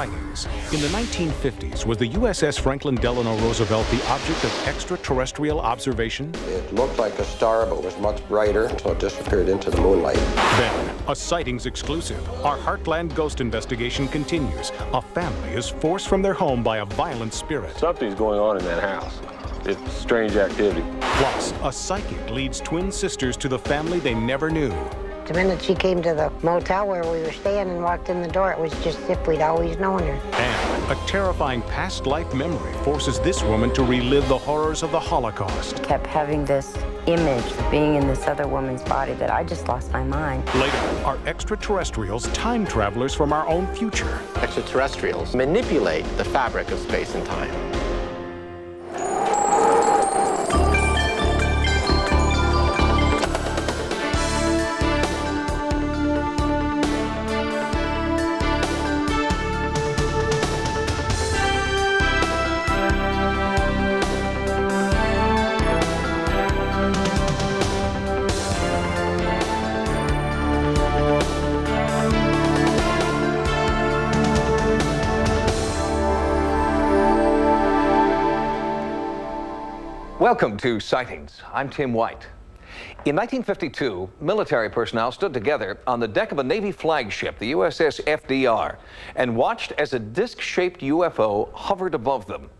sightings. In the 1950s, was the USS Franklin Delano Roosevelt the object of extraterrestrial observation? It looked like a star, but was much brighter until it disappeared into the moonlight. Then, a sightings exclusive. Our Heartland ghost investigation continues. A family is forced from their home by a violent spirit. Something's going on in that house. It's strange activity. Plus, a psychic leads twin sisters to the family they never knew. The minute she came to the motel where we were staying and walked in the door, it was just as if we'd always known her. And a terrifying past life memory forces this woman to relive the horrors of the Holocaust. kept having this image of being in this other woman's body that I just lost my mind. Later, are extraterrestrials time travelers from our own future? Extraterrestrials manipulate the fabric of space and time. Welcome to Sightings. I'm Tim White. In 1952, military personnel stood together on the deck of a Navy flagship, the USS FDR, and watched as a disc-shaped UFO hovered above them.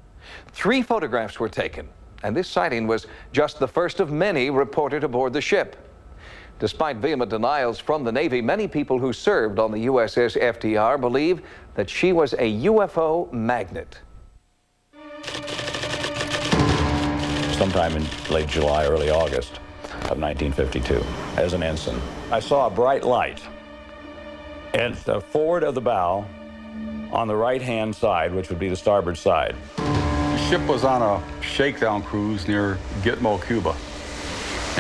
Three photographs were taken, and this sighting was just the first of many reported aboard the ship. Despite vehement denials from the Navy, many people who served on the USS FDR believe that she was a UFO magnet. Sometime in late July, early August of 1952 as an ensign. I saw a bright light at the forward of the bow on the right-hand side, which would be the starboard side. The ship was on a shakedown cruise near Gitmo, Cuba.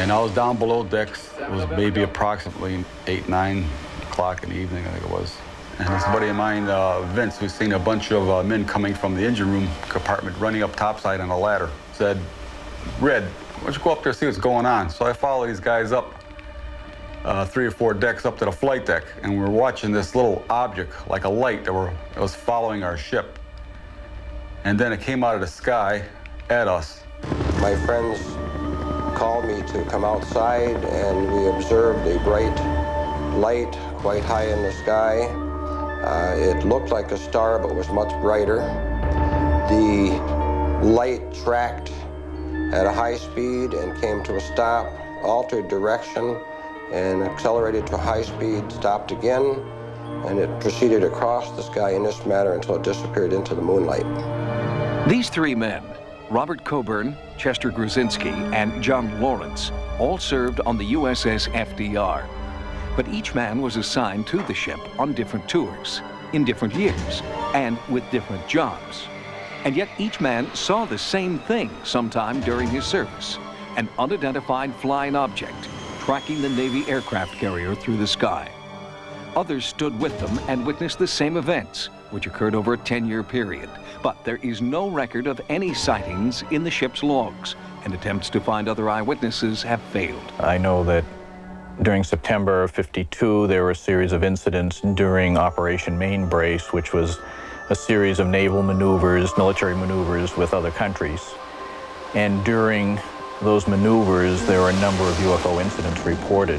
And I was down below decks. It was maybe approximately 8, 9 o'clock in the evening, I think it was. And this buddy of mine, uh, Vince, who's seen a bunch of uh, men coming from the engine room compartment running up topside on a ladder, said, Red, why don't you go up there and see what's going on? So I follow these guys up uh, three or four decks up to the flight deck, and we are watching this little object, like a light, that, were, that was following our ship. And then it came out of the sky at us. My friends called me to come outside, and we observed a bright light quite high in the sky. Uh, it looked like a star, but was much brighter. The light tracked at a high speed and came to a stop, altered direction, and accelerated to high speed, stopped again, and it proceeded across the sky in this manner until it disappeared into the moonlight. These three men, Robert Coburn, Chester Gruzinski, and John Lawrence, all served on the USS FDR. But each man was assigned to the ship on different tours, in different years, and with different jobs. And yet each man saw the same thing sometime during his service, an unidentified flying object tracking the Navy aircraft carrier through the sky. Others stood with them and witnessed the same events, which occurred over a 10-year period. But there is no record of any sightings in the ship's logs, and attempts to find other eyewitnesses have failed. I know that during September of 52, there were a series of incidents during Operation Main Brace, which was a series of naval maneuvers, military maneuvers with other countries. And during those maneuvers, there were a number of UFO incidents reported,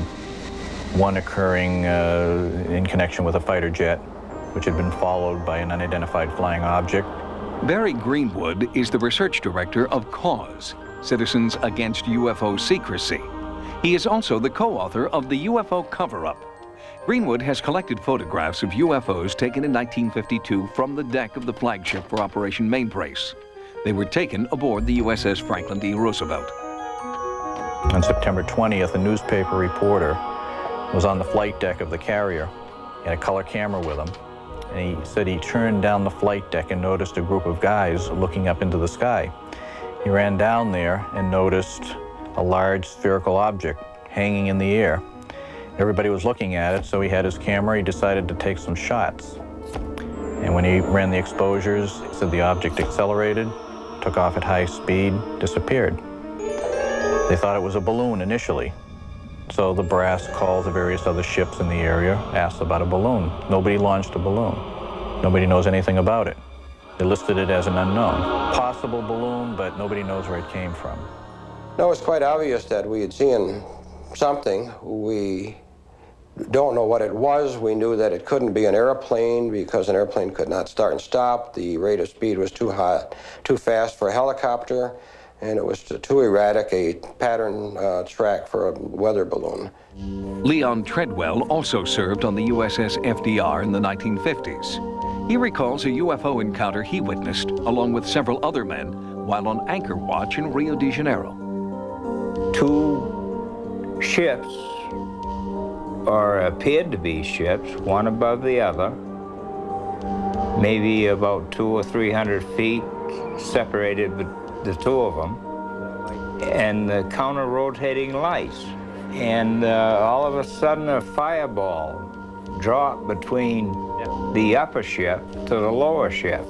one occurring uh, in connection with a fighter jet, which had been followed by an unidentified flying object. Barry Greenwood is the research director of CAUSE, Citizens Against UFO Secrecy. He is also the co-author of the UFO Cover-Up, Greenwood has collected photographs of UFOs taken in 1952 from the deck of the flagship for Operation Mainbrace. They were taken aboard the USS Franklin D. Roosevelt. On September 20th, a newspaper reporter was on the flight deck of the carrier and a color camera with him. And he said he turned down the flight deck and noticed a group of guys looking up into the sky. He ran down there and noticed a large spherical object hanging in the air. Everybody was looking at it, so he had his camera. He decided to take some shots. And when he ran the exposures, he said the object accelerated, took off at high speed, disappeared. They thought it was a balloon initially. So the brass called the various other ships in the area, asked about a balloon. Nobody launched a balloon. Nobody knows anything about it. They listed it as an unknown. Possible balloon, but nobody knows where it came from. No, it's quite obvious that we had seen something. We don't know what it was. We knew that it couldn't be an airplane because an airplane could not start and stop. The rate of speed was too high, too fast for a helicopter, and it was too erratic a pattern uh, track for a weather balloon. Leon Treadwell also served on the USS FDR in the 1950s. He recalls a UFO encounter he witnessed along with several other men while on anchor watch in Rio de Janeiro. Two ships or appeared to be ships, one above the other, maybe about two or three hundred feet separated the two of them, and the counter-rotating lights. And uh, all of a sudden, a fireball dropped between the upper ship to the lower ship.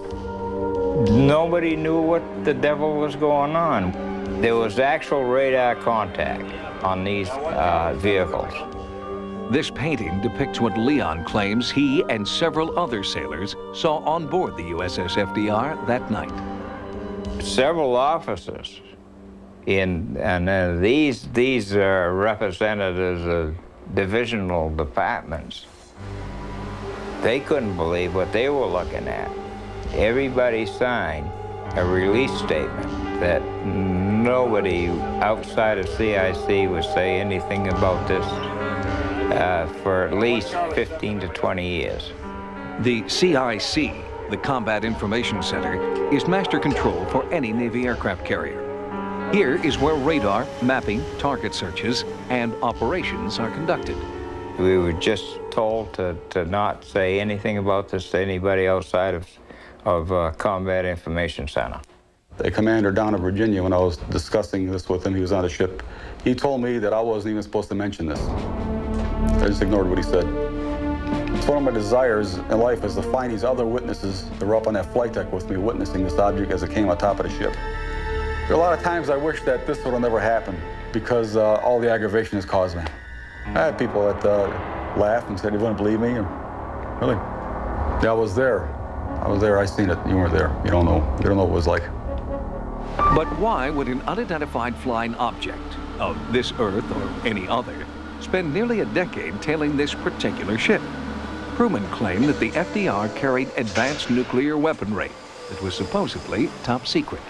Nobody knew what the devil was going on. There was actual radar contact on these uh, vehicles. This painting depicts what Leon claims he and several other sailors saw on board the USS FDR that night. Several officers in, and uh, these, these are representatives of divisional departments. They couldn't believe what they were looking at. Everybody signed a release statement that nobody outside of CIC would say anything about this uh, for at least 15 to 20 years. The CIC, the Combat Information Center, is master control for any Navy aircraft carrier. Here is where radar, mapping, target searches, and operations are conducted. We were just told to, to not say anything about this to anybody outside of, of uh, Combat Information Center. The commander down in Virginia, when I was discussing this with him, he was on a ship, he told me that I wasn't even supposed to mention this. I just ignored what he said. It's one of my desires in life is to find these other witnesses that were up on that flight deck with me witnessing this object as it came on top of the ship. There are a lot of times I wish that this would have never happened because uh, all the aggravation has caused me. I had people that uh, laughed and said they wouldn't believe me. Really? Yeah, I was there. I was there. I seen it. You weren't there. You don't know. You don't know what it was like. But why would an unidentified flying object of this Earth or any other spend nearly a decade tailing this particular ship. Crewmen claim that the FDR carried advanced nuclear weaponry that was supposedly top secret.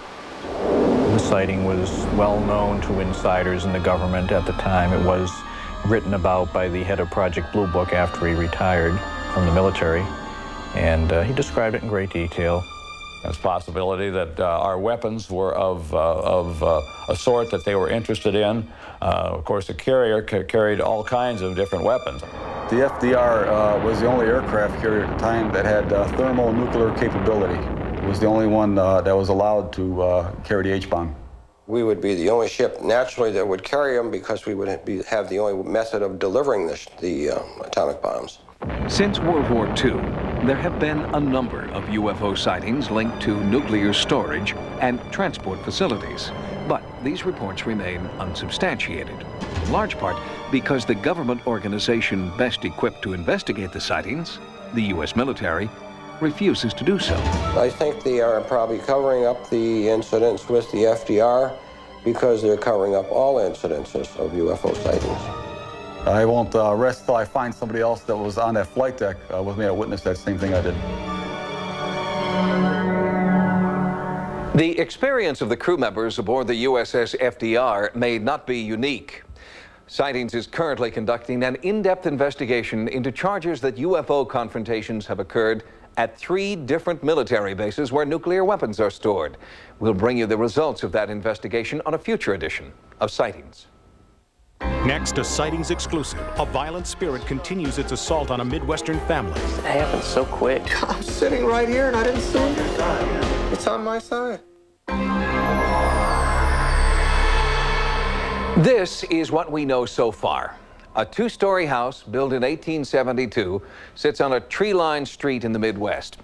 The sighting was well known to insiders in the government at the time. It was written about by the head of Project Blue Book after he retired from the military, and uh, he described it in great detail. There's a possibility that uh, our weapons were of, uh, of uh, a sort that they were interested in. Uh, of course, the carrier ca carried all kinds of different weapons. The FDR uh, was the only aircraft carrier at the time that had uh, thermonuclear capability. It was the only one that was allowed to carry the H-bomb. We would be the only ship naturally that would carry them because we would be, have the only method of delivering the, the atomic bombs. Since World War II, there have been a number of UFO sightings linked to nuclear storage and transport facilities. But these reports remain unsubstantiated, in large part because the government organization best equipped to investigate the sightings, the U.S. military, refuses to do so. I think they are probably covering up the incidents with the FDR because they're covering up all incidences of UFO sightings. I won't uh, rest till I find somebody else that was on that flight deck uh, with me to witness that same thing I did. The experience of the crew members aboard the USS FDR may not be unique. Sightings is currently conducting an in-depth investigation into charges that UFO confrontations have occurred at three different military bases where nuclear weapons are stored. We'll bring you the results of that investigation on a future edition of Sightings. Next, a sightings exclusive. A violent spirit continues its assault on a Midwestern family. It happened so quick. I'm sitting right here and I didn't see it. It's on my side. This is what we know so far. A two-story house built in 1872 sits on a tree-lined street in the Midwest.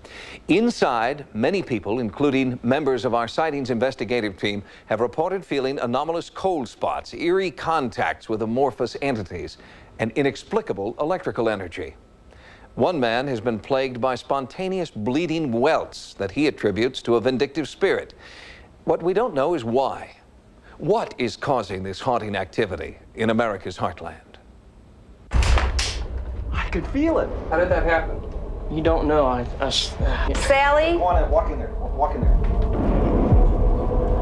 Inside, many people, including members of our sightings investigative team, have reported feeling anomalous cold spots, eerie contacts with amorphous entities, and inexplicable electrical energy. One man has been plagued by spontaneous bleeding welts that he attributes to a vindictive spirit. What we don't know is why. What is causing this haunting activity in America's heartland? I could feel it. How did that happen? You don't know. I, I uh, Sally? Go on in, walk in there. Walk in there.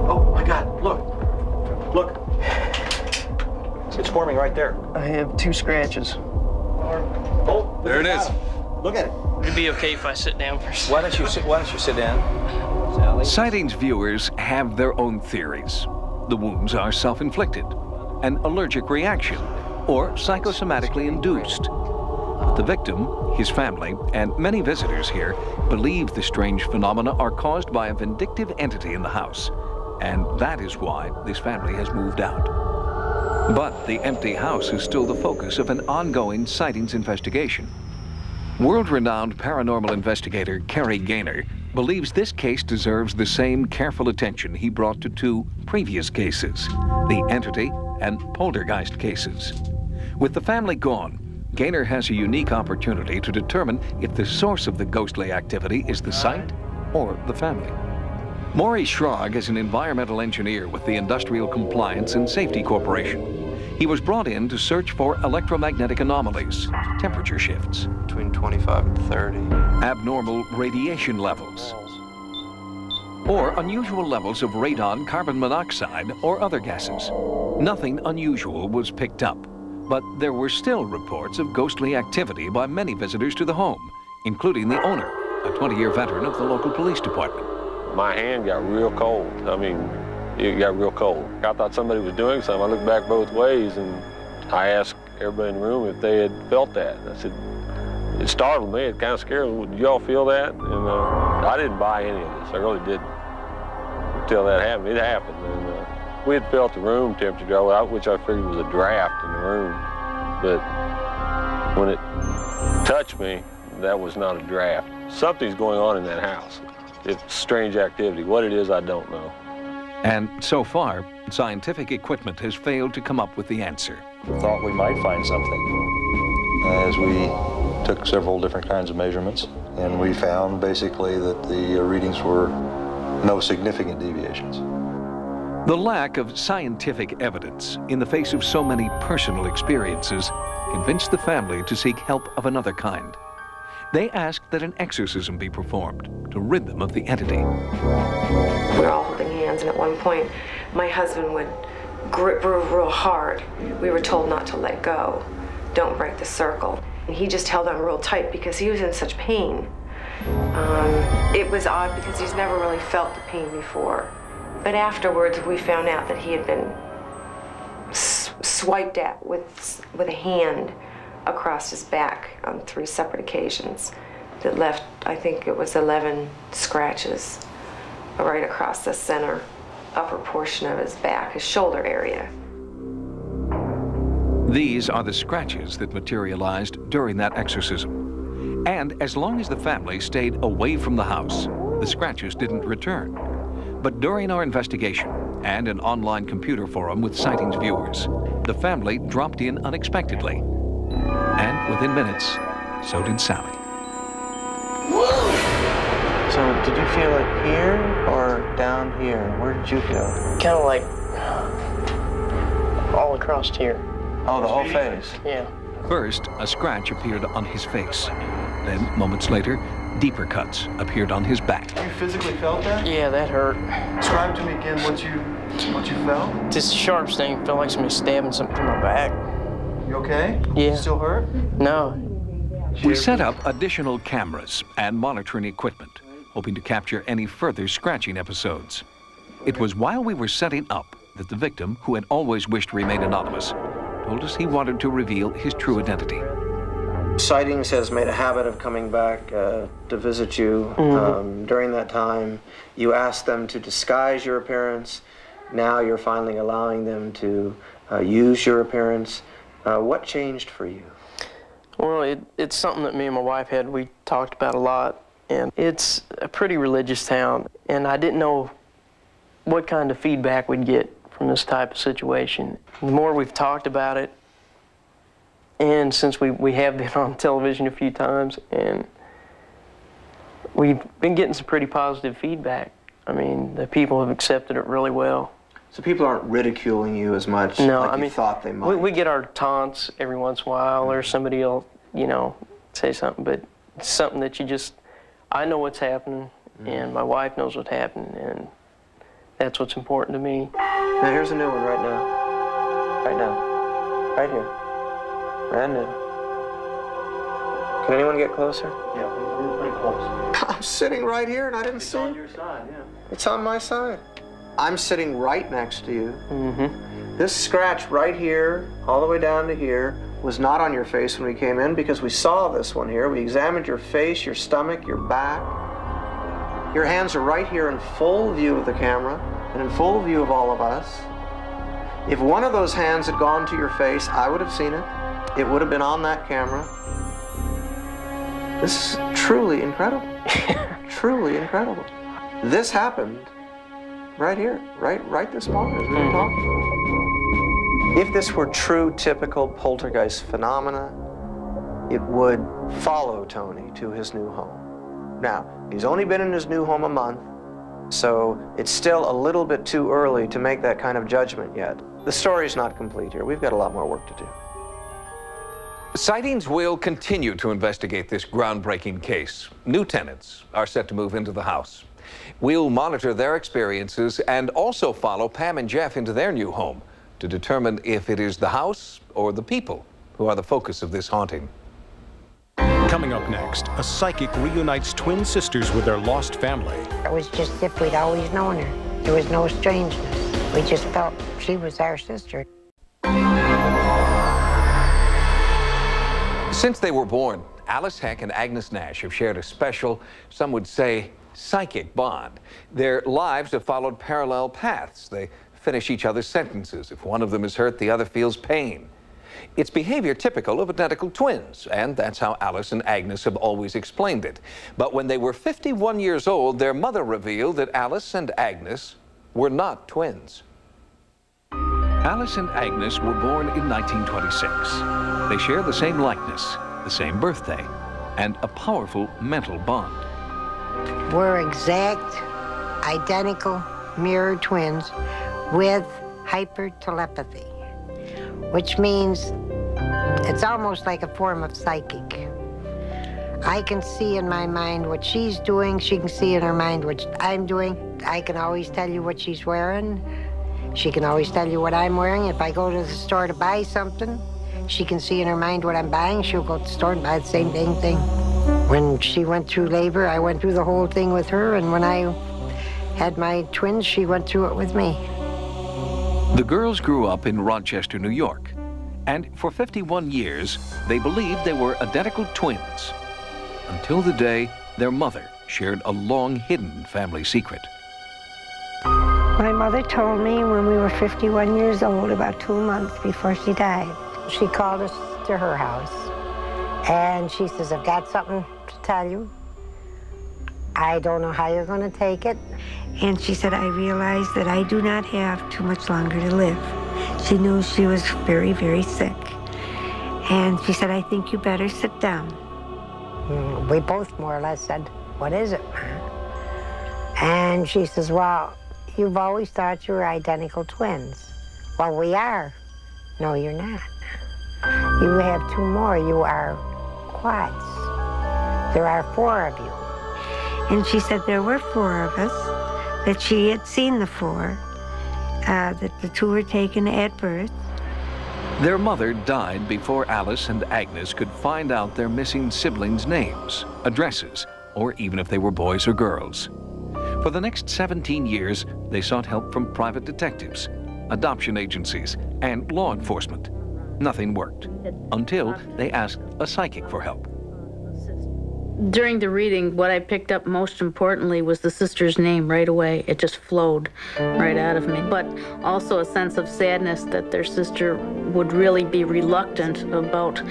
Oh my God! Look, look. It's forming right there. I have two scratches. Oh, There it is. Look at it. It'd be okay if I sit down for a second. Why don't you sit? Why don't you sit down, Sally? Sightings viewers have their own theories. The wounds are self-inflicted, an allergic reaction, or psychosomatically induced. The victim, his family, and many visitors here believe the strange phenomena are caused by a vindictive entity in the house. And that is why this family has moved out. But the empty house is still the focus of an ongoing sightings investigation. World-renowned paranormal investigator Kerry Gaynor believes this case deserves the same careful attention he brought to two previous cases, the entity and poltergeist cases. With the family gone, Gaynor has a unique opportunity to determine if the source of the ghostly activity is the site or the family. Maury Schrag is an environmental engineer with the Industrial Compliance and Safety Corporation. He was brought in to search for electromagnetic anomalies, temperature shifts, Between 25 and 30. abnormal radiation levels, or unusual levels of radon, carbon monoxide, or other gases. Nothing unusual was picked up, but there were still reports of ghostly activity by many visitors to the home, including the owner, a 20-year veteran of the local police department. My hand got real cold. I mean, it got real cold. I thought somebody was doing something. I looked back both ways and I asked everybody in the room if they had felt that. I said, it startled me. It kind of scared me. Did y'all feel that? And uh, I didn't buy any of this. I really didn't. Until that happened. It happened. And uh, we had felt the room temperature, drop out, which I figured was a draft in the room. But when it touched me, that was not a draft. Something's going on in that house. It's strange activity. What it is, I don't know. And so far, scientific equipment has failed to come up with the answer. Thought we might find something as we took several different kinds of measurements, and we found basically that the readings were no significant deviations. The lack of scientific evidence in the face of so many personal experiences convinced the family to seek help of another kind. They asked that an exorcism be performed to rid them of the entity. We were all holding hands, and at one point, my husband would grip real, real hard. We were told not to let go. Don't break the circle. And he just held on real tight because he was in such pain. Um, it was odd because he's never really felt the pain before. But afterwards, we found out that he had been swiped at with, with a hand across his back on three separate occasions that left, I think it was 11 scratches right across the center upper portion of his back, his shoulder area. These are the scratches that materialized during that exorcism. And as long as the family stayed away from the house, the scratches didn't return. But during our investigation and an online computer forum with sightings viewers, the family dropped in unexpectedly. And within minutes, so did Sally. So, did you feel it here or down here? Where did you feel it? Kind of like all across here. Oh, the whole face. Yeah. First, a scratch appeared on his face. Then, moments later, deeper cuts appeared on his back. You physically felt that? Yeah, that hurt. Describe to me again what you what you felt. This sharp sting felt like somebody stabbing something through my back. You okay? Yeah. Still hurt? No. We set up additional cameras and monitoring equipment, hoping to capture any further scratching episodes. It was while we were setting up that the victim, who had always wished to remain anonymous, told us he wanted to reveal his true identity. Sightings has made a habit of coming back uh, to visit you. Mhm. Um, during that time, you asked them to disguise your appearance. Now you're finally allowing them to uh, use your appearance. Uh, what changed for you? Well, it, it's something that me and my wife had, we talked about a lot. And it's a pretty religious town. And I didn't know what kind of feedback we'd get from this type of situation. The more we've talked about it, And since we, we have been on television a few times, and we've been getting some pretty positive feedback. I mean, the people have accepted it really well. So people aren't ridiculing you as much No, like I you mean, thought they might. We, we get our taunts every once in a while, or mm-hmm. somebody will, you know, say something, but it's something that you just, I know what's happening, and mm-hmm. my wife knows what's happening, and that's what's important to me. Now here's a new one right now. Right now. Right here. Brand new. Can anyone get closer? Yeah, we're pretty close. I'm sitting right here and I didn't see It's on it. your side, yeah. It's on my side. I'm sitting right next to you. Mm-hmm. This scratch right here, all the way down to here, was not on your face when we came in because we saw this one here. We examined your face, your stomach, your back. Your hands are right here in full view of the camera and in full view of all of us. If one of those hands had gone to your face, I would have seen it. It would have been on that camera. This is truly incredible. truly incredible. This happened right here, right, right this moment as we were mm-hmm. talking. If this were true, typical poltergeist phenomena, it would follow Tony to his new home. Now, he's only been in his new home a month, so it's still a little bit too early to make that kind of judgment yet. The story's not complete here. We've got a lot more work to do. Sightings will continue to investigate this groundbreaking case. New tenants are set to move into the house. We'll monitor their experiences and also follow Pam and Jeff into their new home to determine if it is the house or the people who are the focus of this haunting. Coming up next, a psychic reunites twin sisters with their lost family. It was just as if we'd always known her. There was no strangeness. We just felt she was our sister. Since they were born, Alice Heck and Agnes Nash have shared a special, some would say, psychic bond. Their lives have followed parallel paths. They finish each other's sentences. If one of them is hurt, the other feels pain. It's behavior typical of identical twins, and that's how Alice and Agnes have always explained it. But when they were 51 years old, their mother revealed that Alice and Agnes were not twins. Alice and Agnes were born in 1926. They share the same likeness, the same birthday, and a powerful mental bond. We're exact, identical, mirror twins with hypertelepathy, which means it's almost like a form of psychic. I can see in my mind what she's doing. She can see in her mind what I'm doing. I can always tell you what she's wearing. She can always tell you what I'm wearing. If I go to the store to buy something, she can see in her mind what I'm buying. She'll go to the store and buy the same dang thing. When she went through labor, I went through the whole thing with her, and when I had my twins, she went through it with me. The girls grew up in Rochester, New York, and for 51 years, they believed they were identical twins until the day their mother shared a long hidden family secret. My mother told me when we were 51 years old, about two months before she died, she called us to her house. And she says, I've got something to tell you. I don't know how you're going to take it. And she said, I realize that I do not have too much longer to live. She knew she was very, very sick. And she said, I think you better sit down. Mm, We both more or less said, What is it, Ma? And she says, Well, you've always thought you were identical twins. Well, we are. No, you're not. You have two more. You are quads. There are four of you. And she said there were four of us, that she had seen the four, uh, that the two were taken at birth. Their mother died before Alice and Agnes could find out their missing siblings' names, addresses, or even if they were boys or girls. For the next 17 years, they sought help from private detectives, adoption agencies, and law enforcement. Nothing worked until they asked a psychic for help. During the reading, what I picked up most importantly was the sister's name right away. It just flowed right out of me. But also a sense of sadness that their sister would really be reluctant about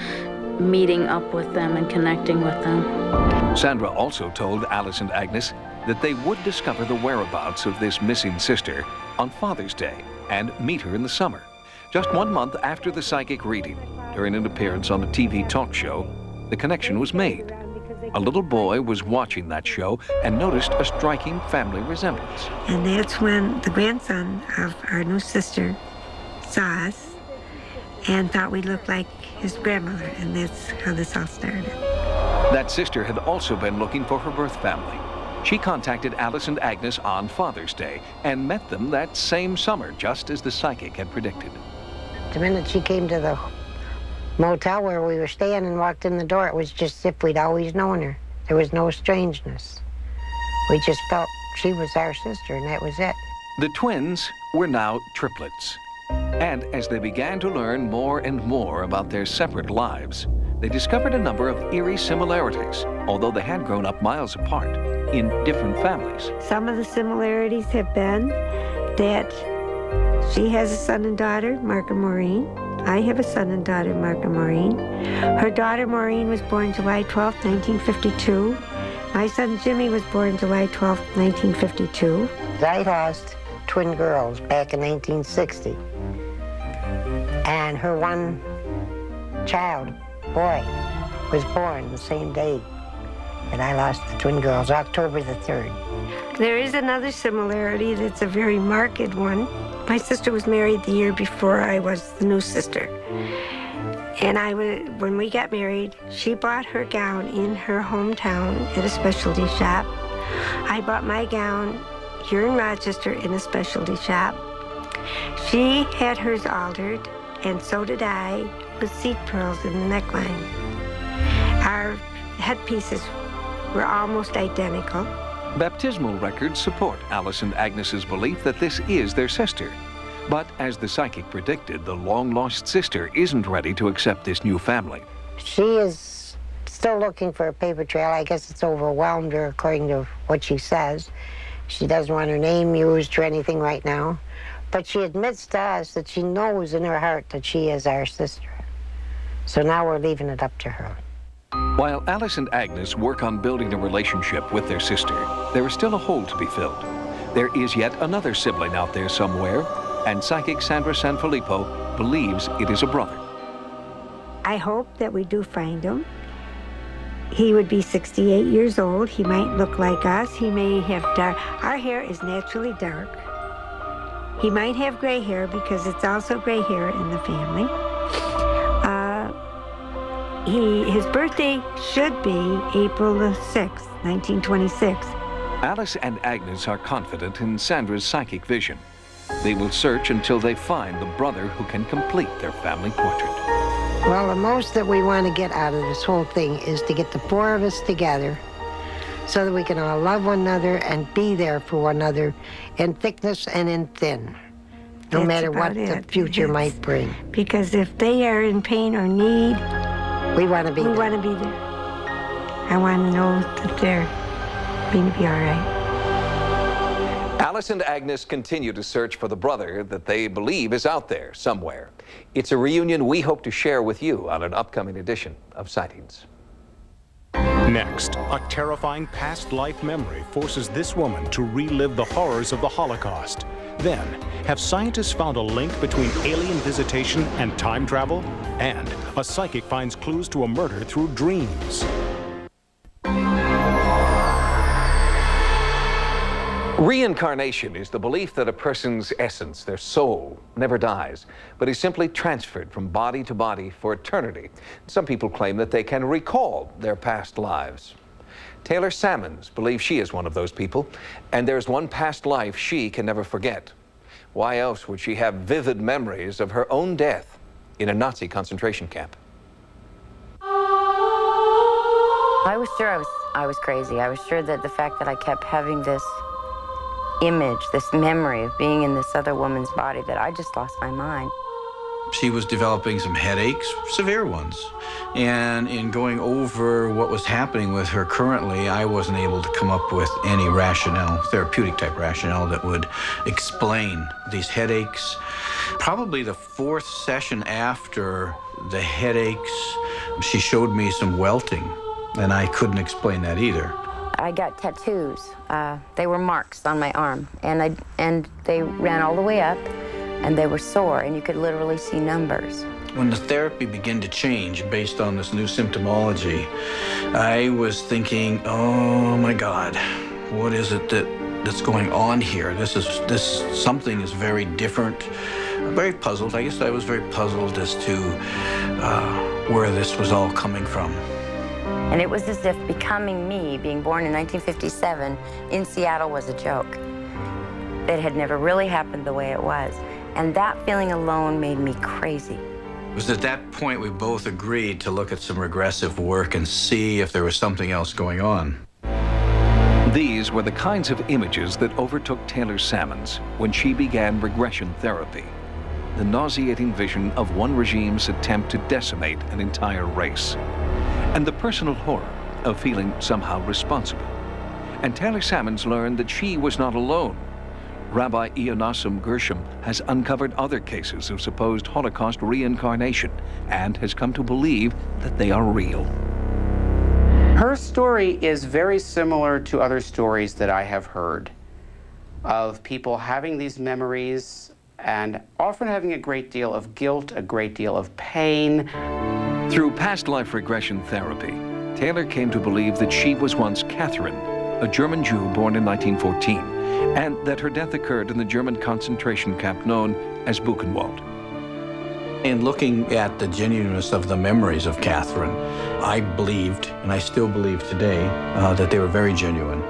meeting up with them and connecting with them. Sandra also told Alice and Agnes that they would discover the whereabouts of this missing sister on Father's Day and meet her in the summer. Just one month after the psychic reading, during an appearance on a TV talk show, the connection was made. A little boy was watching that show and noticed a striking family resemblance. And that's when the grandson of our new sister saw us and thought we looked like his grandmother, and that's how this all started. That sister had also been looking for her birth family. She contacted Alice and Agnes on Father's Day and met them that same summer, just as the psychic had predicted. The minute she came to the motel where we were staying and walked in the door, it was just as if we'd always known her. There was no strangeness. We just felt she was our sister, and that was it. The twins were now triplets. And as they began to learn more and more about their separate lives, they discovered a number of eerie similarities, although they had grown up miles apart in different families. Some of the similarities have been that she has a son and daughter, Mark and Maureen. I have a son and daughter, Mark and Maureen. Her daughter, Maureen, was born July 12, 1952. My son, Jimmy, was born July 12, 1952. I lost twin girls back in 1960. And her one child, boy, was born the same day that I lost the twin girls, October the 3rd. There is another similarity that's a very marked one. My sister was married the year before I was the new sister. And I would, when we got married, she bought her gown in her hometown at a specialty shop. I bought my gown here in Rochester in a specialty shop. She had hers altered, and so did I, with seat pearls in the neckline. Our headpieces were almost identical. Baptismal records support Alice and Agnes's belief that this is their sister. But as the psychic predicted, the long-lost sister isn't ready to accept this new family. She is still looking for a paper trail. I guess it's overwhelmed her, according to what she says. She doesn't want her name used or anything right now. But she admits to us that she knows in her heart that she is our sister. So now we're leaving it up to her. While Alice and Agnes work on building a relationship with their sister, there is still a hole to be filled. There is yet another sibling out there somewhere, and psychic Sandra Sanfilippo believes it is a brother. I hope that we do find him. He would be 68 years old. He might look like us. He may have dark. Our hair is naturally dark. He might have gray hair because it's also gray hair in the family. Uh, he, his birthday should be April the 6th, 1926. Alice and Agnes are confident in Sandra's psychic vision. They will search until they find the brother who can complete their family portrait. Well, the most that we want to get out of this whole thing is to get the four of us together so that we can all love one another and be there for one another in thickness and in thin, no That's matter what about the future Yes. might bring. Because if they are in pain or need, we want to be we there. want to be there. I want to know that they're going to be all right. Alice and Agnes continue to search for the brother that they believe is out there somewhere. It's a reunion we hope to share with you on an upcoming edition of Sightings. Next, a terrifying past life memory forces this woman to relive the horrors of the Holocaust. Then, have scientists found a link between alien visitation and time travel? And a psychic finds clues to a murder through dreams. Reincarnation is the belief that a person's essence, their soul, never dies, but is simply transferred from body to body for eternity. Some people claim that they can recall their past lives. Taylor Sammons believes she is one of those people, and there's one past life she can never forget. Why else would she have vivid memories of her own death in a Nazi concentration camp? I was sure I was, I was crazy. I was sure that the fact that I kept having this image, this memory of being in this other woman's body, that I just lost my mind. She was developing some headaches, severe ones. And in going over what was happening with her currently, I wasn't able to come up with any rationale, therapeutic type rationale, that would explain these headaches. Probably the fourth session after the headaches, she showed me some welting, and I couldn't explain that either. I got tattoos. Uh, they were marks on my arm, and I and they ran all the way up, and they were sore, and you could literally see numbers. When the therapy began to change based on this new symptomology, I was thinking, oh my God, what is it that, that's going on here? This is this something is very different. Very puzzled. I guess I was very puzzled as to uh, where this was all coming from. And it was as if becoming me, being born in 1957 in Seattle, was a joke. That had never really happened the way it was. And that feeling alone made me crazy. It was at that point we both agreed to look at some regressive work and see if there was something else going on. These were the kinds of images that overtook Taylor Sammons when she began regression therapy. The nauseating vision of one regime's attempt to decimate an entire race. And the personal horror of feeling somehow responsible. And Taylor Sammons learned that she was not alone Rabbi Yonassan Gershom has uncovered other cases of supposed Holocaust reincarnation and has come to believe that they are real. Her story is very similar to other stories that I have heard of people having these memories and often having a great deal of guilt, a great deal of pain. Through past life regression therapy, Taylor came to believe that she was once Catherine, a German Jew born in 1914 and that her death occurred in the German concentration camp known as Buchenwald. In looking at the genuineness of the memories of Catherine, I believed, and I still believe today, uh, that they were very genuine.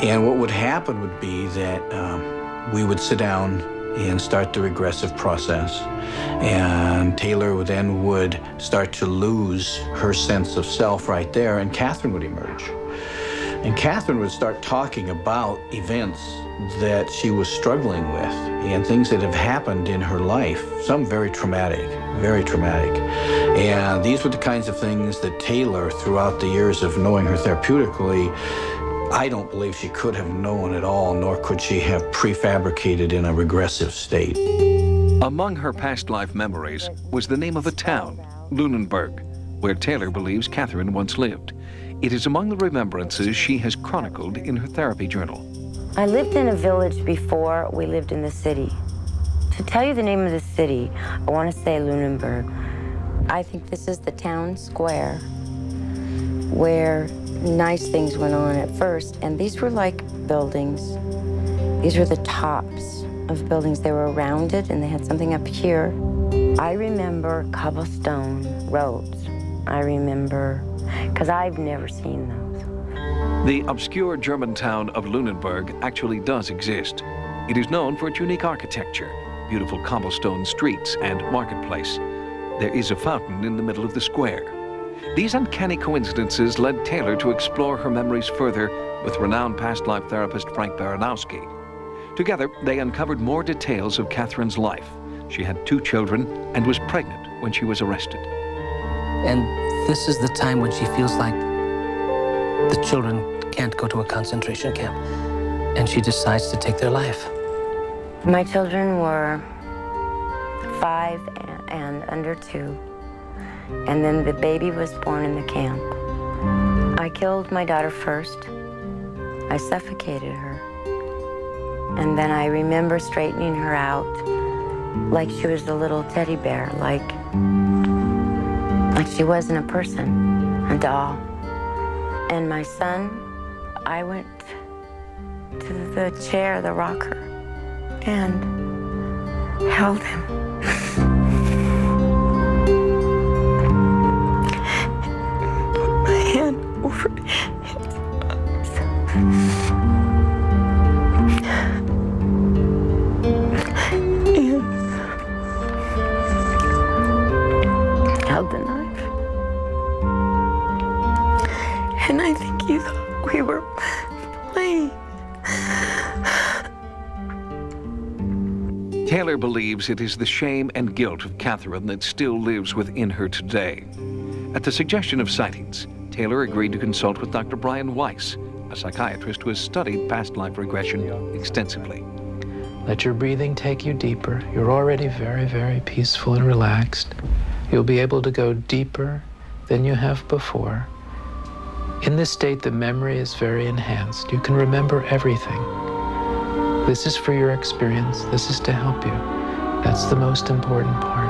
And what would happen would be that um, we would sit down and start the regressive process. And Taylor then would start to lose her sense of self right there, and Catherine would emerge. And Catherine would start talking about events that she was struggling with and things that have happened in her life, some very traumatic, very traumatic. And these were the kinds of things that Taylor, throughout the years of knowing her therapeutically, I don't believe she could have known at all, nor could she have prefabricated in a regressive state. Among her past life memories was the name of a town, Lunenburg, where Taylor believes Catherine once lived. It is among the remembrances she has chronicled in her therapy journal. I lived in a village before we lived in the city. To tell you the name of the city, I want to say Lunenburg. I think this is the town square where nice things went on at first, and these were like buildings. These were the tops of buildings. They were rounded and they had something up here. I remember cobblestone roads. I remember because I've never seen those. The obscure German town of Lunenburg actually does exist. It is known for its unique architecture, beautiful cobblestone streets, and marketplace. There is a fountain in the middle of the square. These uncanny coincidences led Taylor to explore her memories further with renowned past life therapist Frank Baranowski. Together, they uncovered more details of Catherine's life. She had two children and was pregnant when she was arrested. And this is the time when she feels like the children can't go to a concentration camp. And she decides to take their life. My children were five and under two. And then the baby was born in the camp. I killed my daughter first. I suffocated her. And then I remember straightening her out like she was a little teddy bear, like like she wasn't a person, a doll. And my son, I went to the chair, the rocker, and held him. His held the knife. And I think he thought we were playing. Taylor believes it is the shame and guilt of Catherine that still lives within her today. At the suggestion of sightings, Taylor agreed to consult with Dr. Brian Weiss, a psychiatrist who has studied past life regression extensively. Let your breathing take you deeper. You're already very, very peaceful and relaxed. You'll be able to go deeper than you have before. In this state, the memory is very enhanced. You can remember everything. This is for your experience. This is to help you. That's the most important part.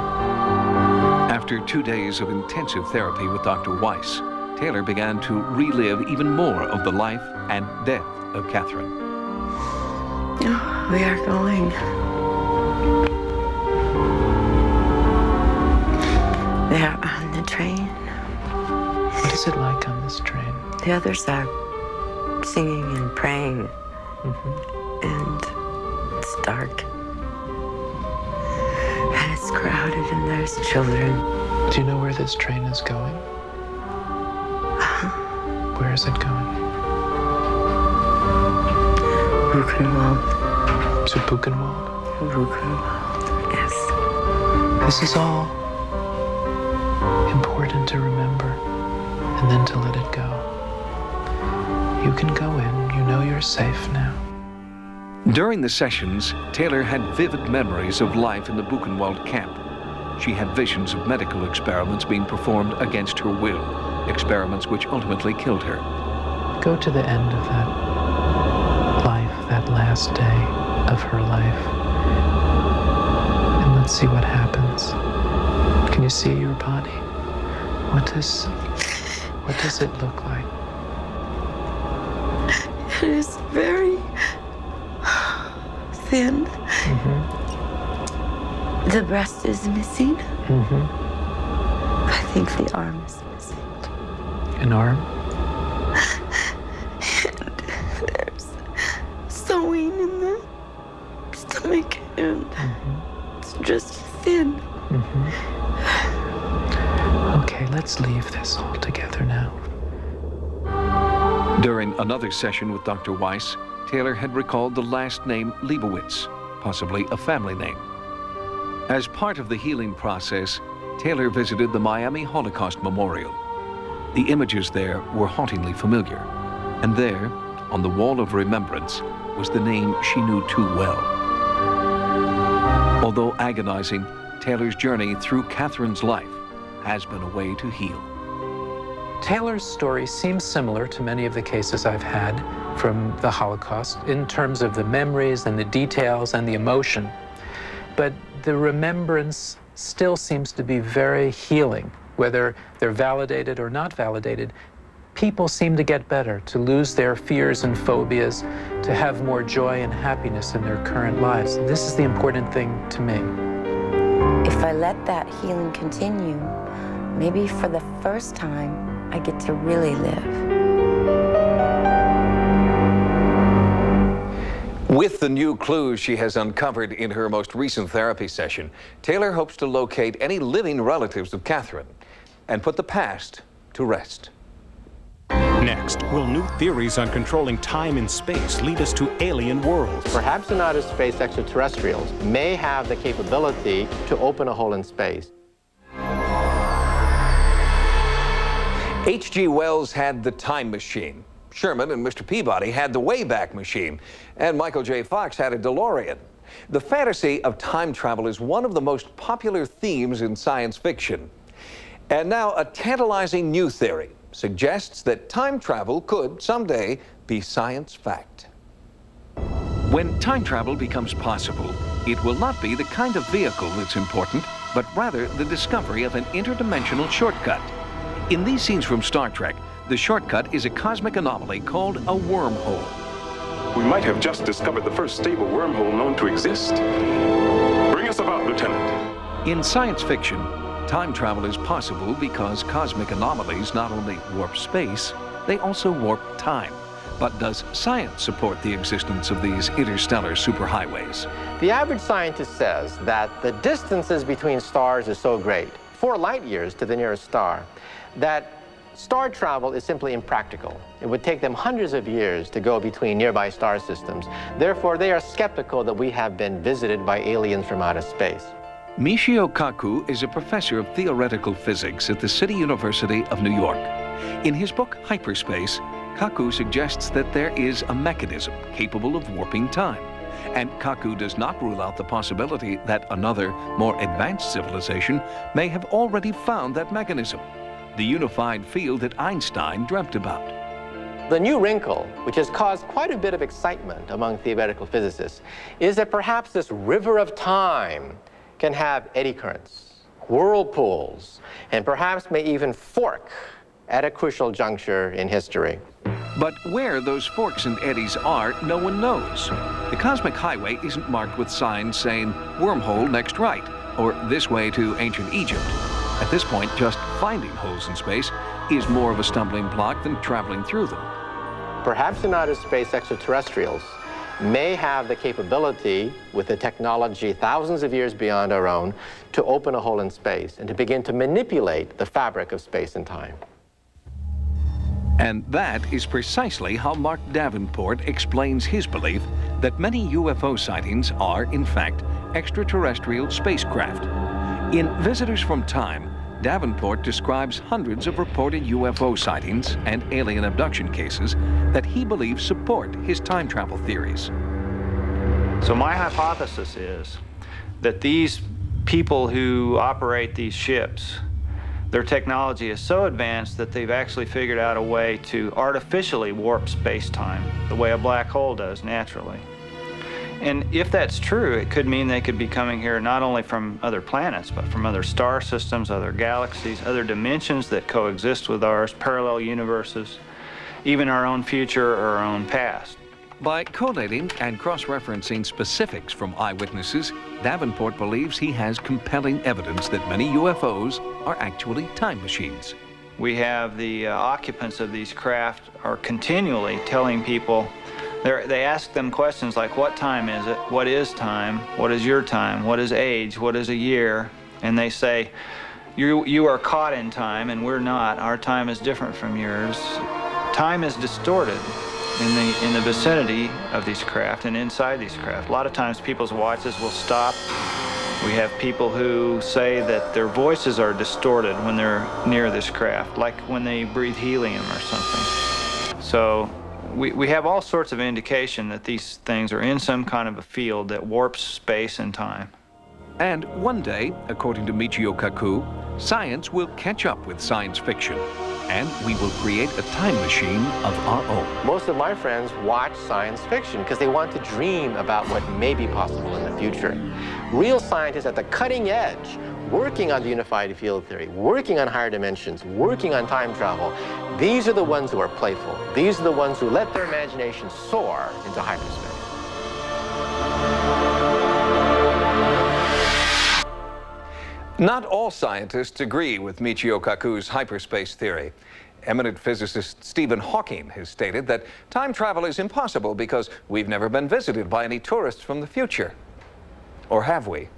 After two days of intensive therapy with Dr. Weiss, Taylor began to relive even more of the life and death of Catherine. Oh, we are going. They're on the train. What is it like on this train? The others are singing and praying. Mm-hmm. And it's dark. And it's crowded, and there's children. Do you know where this train is going? Where is it going? Buchenwald. To Buchenwald? Buchenwald, yes. This is all important to remember and then to let it go. You can go in. You know you're safe now. During the sessions, Taylor had vivid memories of life in the Buchenwald camp. She had visions of medical experiments being performed against her will, experiments which ultimately killed her. Go to the end of that life, that last day of her life, and let's see what happens. Can you see your body? What does what does it look like? It is very thin. The breast is missing. Mm-hmm. I think the arm is missing. An arm? And there's sewing in the stomach, and mm-hmm. it's just thin. Mm-hmm. Okay, let's leave this all together now. During another session with Dr. Weiss, Taylor had recalled the last name Leibowitz, possibly a family name. As part of the healing process, Taylor visited the Miami Holocaust Memorial. The images there were hauntingly familiar, and there, on the wall of remembrance, was the name she knew too well. Although agonizing, Taylor's journey through Catherine's life has been a way to heal. Taylor's story seems similar to many of the cases I've had from the Holocaust in terms of the memories and the details and the emotion. But the remembrance still seems to be very healing, whether they're validated or not validated. People seem to get better, to lose their fears and phobias, to have more joy and happiness in their current lives. This is the important thing to me. If I let that healing continue, maybe for the first time, I get to really live. With the new clues she has uncovered in her most recent therapy session, Taylor hopes to locate any living relatives of Catherine and put the past to rest. Next, will new theories on controlling time and space lead us to alien worlds? Perhaps in outer space extraterrestrials may have the capability to open a hole in space. H.G. Wells had the time machine. Sherman and Mr. Peabody had the Wayback Machine. And Michael J. Fox had a DeLorean. The fantasy of time travel is one of the most popular themes in science fiction. And now a tantalizing new theory suggests that time travel could someday be science fact. When time travel becomes possible, it will not be the kind of vehicle that's important, but rather the discovery of an interdimensional shortcut. In these scenes from Star Trek, the shortcut is a cosmic anomaly called a wormhole. We might have just discovered the first stable wormhole known to exist. Bring us about, Lieutenant. In science fiction, time travel is possible because cosmic anomalies not only warp space, they also warp time. But does science support the existence of these interstellar superhighways? The average scientist says that the distances between stars are so great, four light years to the nearest star, that star travel is simply impractical. It would take them hundreds of years to go between nearby star systems. Therefore, they are skeptical that we have been visited by aliens from outer space. Michio Kaku is a professor of theoretical physics at the City University of New York. In his book Hyperspace, Kaku suggests that there is a mechanism capable of warping time. And Kaku does not rule out the possibility that another, more advanced civilization may have already found that mechanism, the unified field that Einstein dreamt about. The new wrinkle, which has caused quite a bit of excitement among theoretical physicists, is that perhaps this river of time can have eddy currents whirlpools, and perhaps may even fork at a crucial juncture in history. But where those forks and eddies are, no one knows. The cosmic highway isn't marked with signs saying wormhole next right or this way to ancient Egypt. At this point, just finding holes in space is more of a stumbling block than traveling through them. Perhaps in outer space extraterrestrials may have the capability, with a technology thousands of years beyond our own, to open a hole in space and to begin to manipulate the fabric of space and time. And that is precisely how Marc Davenport explains his belief that many UFO sightings are, in fact, extraterrestrial spacecraft. In Visitors from Time, Davenport describes hundreds of reported UFO sightings and alien abduction cases that he believes support his time travel theories. So my hypothesis is that these people who operate these ships, their technology is so advanced that they've actually figured out a way to artificially warp space-time, the way a black hole does naturally. And if that's true, it could mean they could be coming here not only from other planets, but from other star systems, other galaxies, other dimensions that coexist with ours, parallel universes, even our own future or our own past. By collating and cross-referencing specifics from eyewitnesses, Davenport believes he has compelling evidence that many UFOs are actually time machines. We have the uh, occupants of these craft are continually telling people they're, they ask them questions like, what time is it? What is time? What is your time? What is age? What is a year? And they say, you, you are caught in time and we're not. Our time is different from yours. Time is distorted in the, in the vicinity of these craft and inside these craft. A lot of times people's watches will stop. We have people who say that their voices are distorted when they're near this craft, like when they breathe helium or something. So we, we have all sorts of indication that these things are in some kind of a field that warps space and time. And one day, according to Michio Kaku, science will catch up with science fiction, and we will create a time machine of our own. Most of my friends watch science fiction because they want to dream about what may be possible in the future. Real scientists at the cutting edge working on the unified field theory, working on higher dimensions, working on time travel, these are the ones who are playful. These are the ones who let their imagination soar into hyperspace. Not all scientists agree with Michio Kaku's hyperspace theory. Eminent physicist Stephen Hawking has stated that time travel is impossible because we've never been visited by any tourists from the future. Or have we?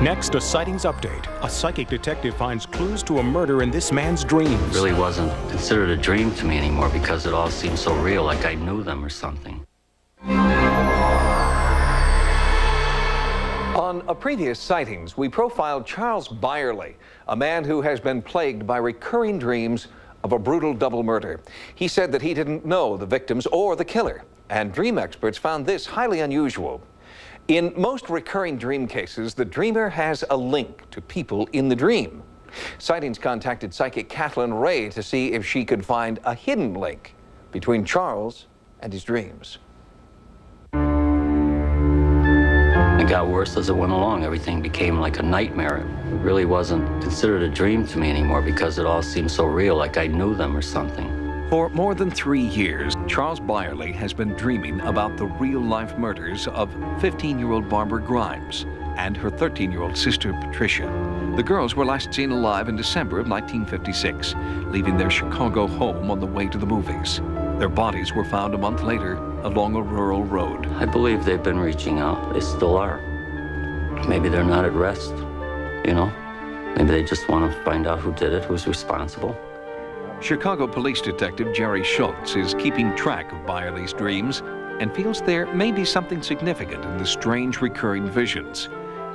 Next, a sightings update. A psychic detective finds clues to a murder in this man's dreams. It really wasn't considered a dream to me anymore because it all seemed so real, like I knew them or something. On a previous sightings, we profiled Charles Byerly, a man who has been plagued by recurring dreams of a brutal double murder. He said that he didn't know the victims or the killer, and dream experts found this highly unusual. In most recurring dream cases, the dreamer has a link to people in the dream. Sightings contacted psychic Kathleen Ray to see if she could find a hidden link between Charles and his dreams. It got worse as it went along. Everything became like a nightmare. It really wasn't considered a dream to me anymore because it all seemed so real, like I knew them or something. For more than three years, Charles Byerly has been dreaming about the real-life murders of 15-year-old Barbara Grimes and her 13-year-old sister, Patricia. The girls were last seen alive in December of 1956, leaving their Chicago home on the way to the movies. Their bodies were found a month later along a rural road. I believe they've been reaching out. They still are. Maybe they're not at rest, you know? Maybe they just want to find out who did it, who's responsible. Chicago police detective Jerry Schultz is keeping track of Byerly's dreams and feels there may be something significant in the strange recurring visions.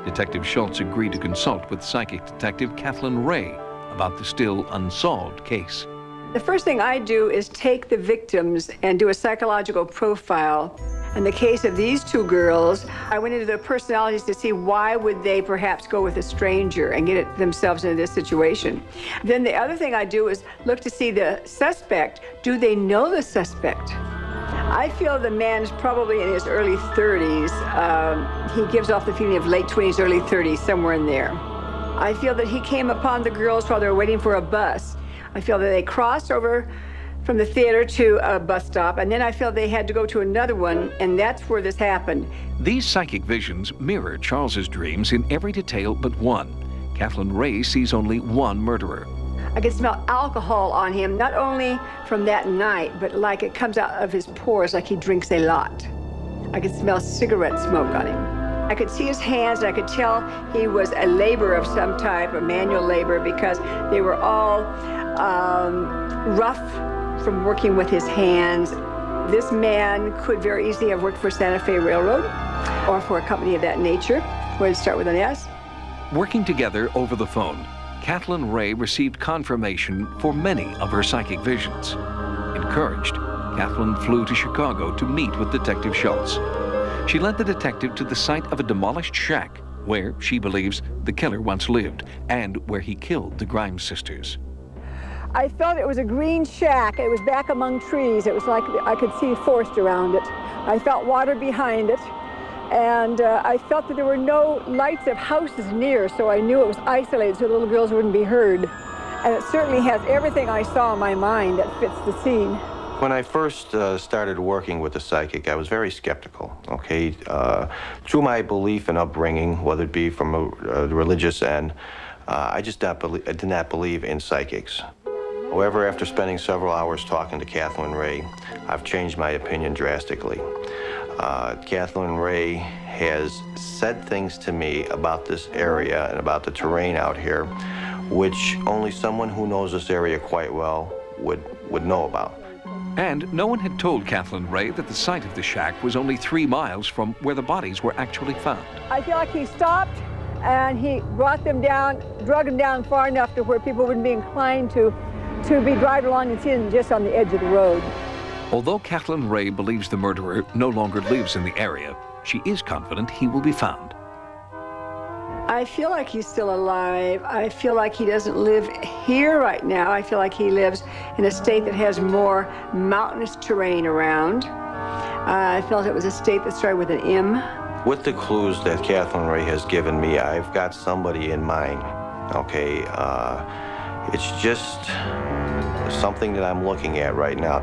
Detective Schultz agreed to consult with psychic detective Kathleen Ray about the still unsolved case. The first thing I do is take the victims and do a psychological profile. In the case of these two girls, I went into their personalities to see why would they perhaps go with a stranger and get themselves into this situation. Then the other thing I do is look to see the suspect. Do they know the suspect? I feel the man is probably in his early 30s. Um, he gives off the feeling of late 20s, early 30s, somewhere in there. I feel that he came upon the girls while they were waiting for a bus. I feel that they crossed over from the theater to a bus stop, and then I felt they had to go to another one, and that's where this happened. These psychic visions mirror Charles's dreams in every detail but one. Kathleen Ray sees only one murderer. I could smell alcohol on him, not only from that night, but like it comes out of his pores like he drinks a lot. I could smell cigarette smoke on him. I could see his hands, and I could tell he was a laborer of some type, a manual labor, because they were all um, rough from working with his hands. This man could very easily have worked for Santa Fe Railroad or for a company of that nature. Would start with an S. Working together over the phone, Kathleen Ray received confirmation for many of her psychic visions. Encouraged, Kathleen flew to Chicago to meet with Detective Schultz. She led the detective to the site of a demolished shack where she believes the killer once lived and where he killed the Grimes sisters. I felt it was a green shack. It was back among trees. It was like I could see forest around it. I felt water behind it. And uh, I felt that there were no lights of houses near, so I knew it was isolated so the little girls wouldn't be heard. And it certainly has everything I saw in my mind that fits the scene. When I first uh, started working with the psychic, I was very skeptical, okay? Uh, through my belief and upbringing, whether it be from a, a religious end, uh, I just not I did not believe in psychics. However, after spending several hours talking to Kathleen Ray, I've changed my opinion drastically. Uh, Kathleen Ray has said things to me about this area and about the terrain out here, which only someone who knows this area quite well would, would know about. And no one had told Kathleen Ray that the site of the shack was only three miles from where the bodies were actually found. I feel like he stopped and he brought them down, drug them down far enough to where people wouldn't be inclined to to be driving along and seeing just on the edge of the road. Although Kathleen Ray believes the murderer no longer lives in the area, she is confident he will be found. I feel like he's still alive. I feel like he doesn't live here right now. I feel like he lives in a state that has more mountainous terrain around. Uh, I felt it was a state that started with an M. With the clues that Kathleen Ray has given me, I've got somebody in mind. Okay, uh, it's just something that I'm looking at right now.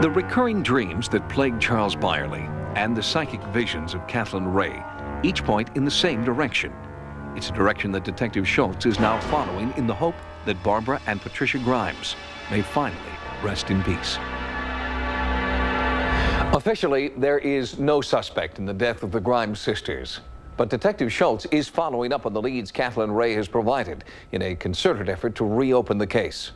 The recurring dreams that plagued Charles Byerly and the psychic visions of Kathleen Ray each point in the same direction. It's a direction that Detective Schultz is now following in the hope that Barbara and Patricia Grimes may finally rest in peace. Officially, there is no suspect in the death of the Grimes sisters. But Detective Schultz is following up on the leads Kathleen Ray has provided in a concerted effort to reopen the case.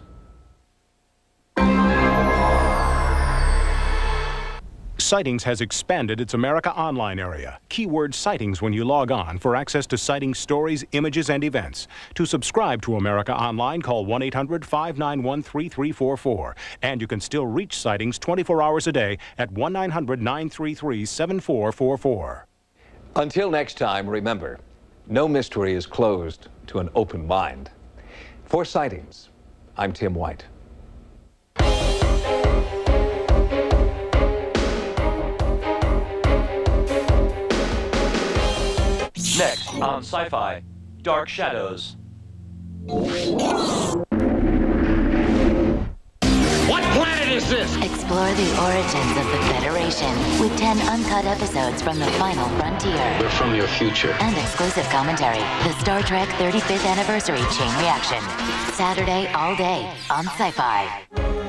Sightings has expanded its America Online area. Keyword sightings when you log on for access to sighting stories, images, and events. To subscribe to America Online, call 1 800 591 3344. And you can still reach sightings 24 hours a day at 1 900 933 7444. Until next time, remember no mystery is closed to an open mind. For Sightings, I'm Tim White. Next on Sci Fi Dark Shadows. Is this? Explore the origins of the Federation with 10 uncut episodes from the final frontier. We're from your future. And exclusive commentary. The Star Trek 35th Anniversary Chain Reaction. Saturday all day on Sci Fi.